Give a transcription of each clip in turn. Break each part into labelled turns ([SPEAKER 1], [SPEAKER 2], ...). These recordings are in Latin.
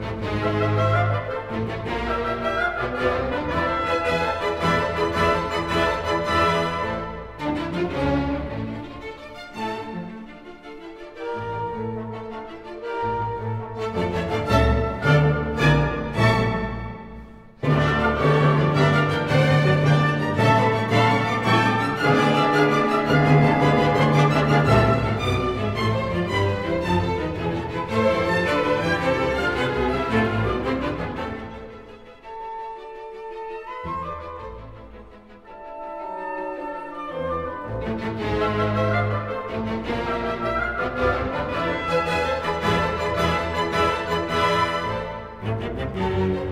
[SPEAKER 1] Thank you. Música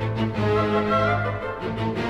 [SPEAKER 1] Música